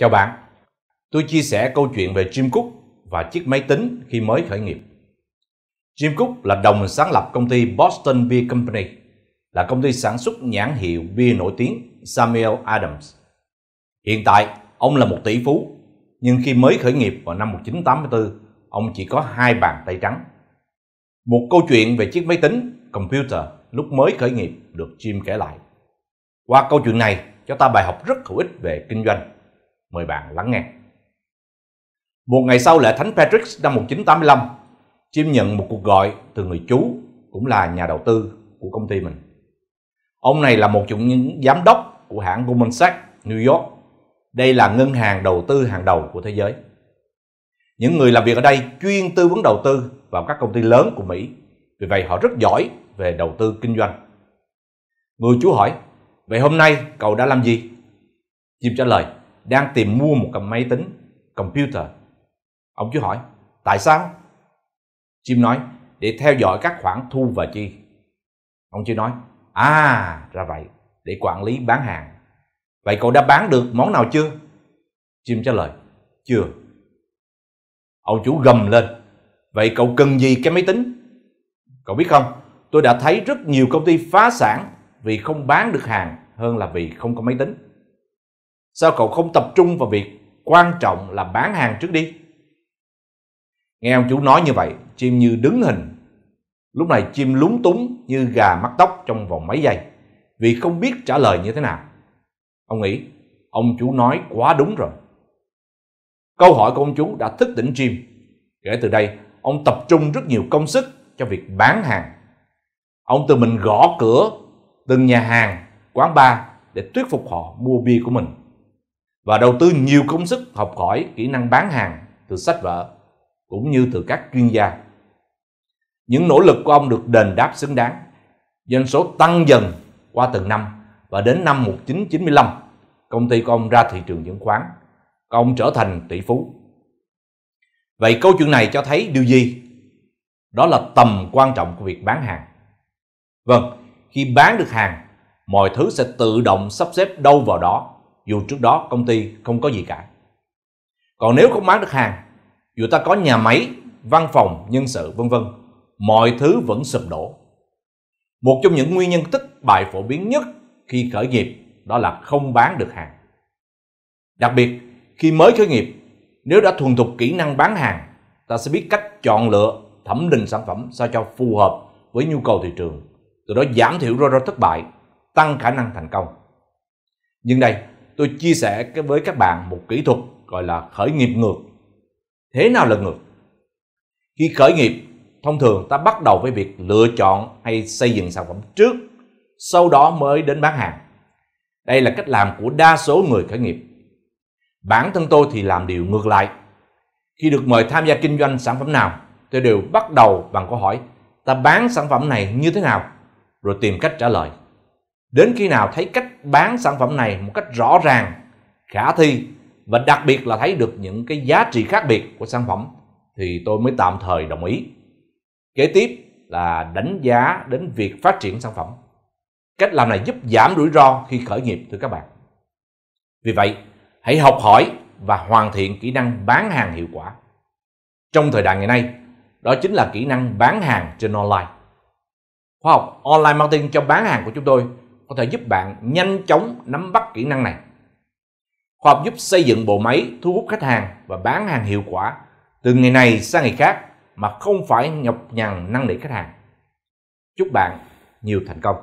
Chào bạn, tôi chia sẻ câu chuyện về Jim Cook và chiếc máy tính khi mới khởi nghiệp. Jim Cook là đồng sáng lập công ty Boston Beer Company, là công ty sản xuất nhãn hiệu bia nổi tiếng Samuel Adams. Hiện tại, ông là một tỷ phú, nhưng khi mới khởi nghiệp vào năm 1984, ông chỉ có hai bàn tay trắng. Một câu chuyện về chiếc máy tính, computer lúc mới khởi nghiệp được Jim kể lại. Qua câu chuyện này, cho ta bài học rất hữu ích về kinh doanh Mời bạn lắng nghe. Một ngày sau lễ Thánh Patrick năm 1985, Jim nhận một cuộc gọi từ người chú cũng là nhà đầu tư của công ty mình. Ông này là một trong những giám đốc của hãng Goldman Sachs New York. Đây là ngân hàng đầu tư hàng đầu của thế giới. Những người làm việc ở đây chuyên tư vấn đầu tư vào các công ty lớn của Mỹ. Vì vậy họ rất giỏi về đầu tư kinh doanh. Người chú hỏi, vậy hôm nay cậu đã làm gì? Jim trả lời, đang tìm mua một cầm máy tính computer. Ông chú hỏi, tại sao? Chim nói, để theo dõi các khoản thu và chi. Ông chú nói à ra vậy, để quản lý bán hàng. Vậy cậu đã bán được món nào chưa? Chim trả lời, chưa. Ông chú gầm lên, vậy cậu cần gì cái máy tính? Cậu biết không, tôi đã thấy rất nhiều công ty phá sản vì không bán được hàng hơn là vì không có máy tính. Sao cậu không tập trung vào việc quan trọng là bán hàng trước đi? Nghe ông chủ nói như vậy, chim như đứng hình. Lúc này chim lúng túng như gà mắc tóc trong vòng mấy giây vì không biết trả lời như thế nào. Ông nghĩ, ông chủ nói quá đúng rồi. Câu hỏi của ông chú đã thức tỉnh chim. Kể từ đây, ông tập trung rất nhiều công sức cho việc bán hàng. Ông tự mình gõ cửa từng nhà hàng, quán bar để thuyết phục họ mua bia của mình và đầu tư nhiều công sức học hỏi kỹ năng bán hàng từ sách vở cũng như từ các chuyên gia. Những nỗ lực của ông được đền đáp xứng đáng. Doanh số tăng dần qua từng năm và đến năm 1995, công ty của ông ra thị trường chứng khoán. Ông trở thành tỷ phú. Vậy câu chuyện này cho thấy điều gì? Đó là tầm quan trọng của việc bán hàng. Vâng, khi bán được hàng, mọi thứ sẽ tự động sắp xếp đâu vào đó dù trước đó công ty không có gì cả. Còn nếu không bán được hàng, dù ta có nhà máy, văn phòng, nhân sự vân vân, mọi thứ vẫn sụp đổ. Một trong những nguyên nhân thất bại phổ biến nhất khi khởi nghiệp đó là không bán được hàng. Đặc biệt, khi mới khởi nghiệp, nếu đã thuần thục kỹ năng bán hàng, ta sẽ biết cách chọn lựa, thẩm định sản phẩm sao cho phù hợp với nhu cầu thị trường, từ đó giảm thiểu rủi ro thất bại, tăng khả năng thành công. Nhưng đây, tôi chia sẻ với các bạn một kỹ thuật gọi là khởi nghiệp ngược. Thế nào là ngược? Khi khởi nghiệp, thông thường ta bắt đầu với việc lựa chọn hay xây dựng sản phẩm trước, sau đó mới đến bán hàng. Đây là cách làm của đa số người khởi nghiệp. Bản thân tôi thì làm điều ngược lại. Khi được mời tham gia kinh doanh sản phẩm nào, tôi đều bắt đầu bằng câu hỏi ta bán sản phẩm này như thế nào, rồi tìm cách trả lời. Đến khi nào thấy cách bán sản phẩm này một cách rõ ràng, khả thi và đặc biệt là thấy được những cái giá trị khác biệt của sản phẩm thì tôi mới tạm thời đồng ý. Kế tiếp là đánh giá đến việc phát triển sản phẩm. Cách làm này giúp giảm rủi ro khi khởi nghiệp thưa các bạn. Vì vậy, hãy học hỏi và hoàn thiện kỹ năng bán hàng hiệu quả. Trong thời đại ngày nay, đó chính là kỹ năng bán hàng trên online. Khoa học online marketing cho bán hàng của chúng tôi có thể giúp bạn nhanh chóng nắm bắt kỹ năng này. Khoa học giúp xây dựng bộ máy thu hút khách hàng và bán hàng hiệu quả từ ngày này sang ngày khác mà không phải nhọc nhằn năn nỉ khách hàng. Chúc bạn nhiều thành công.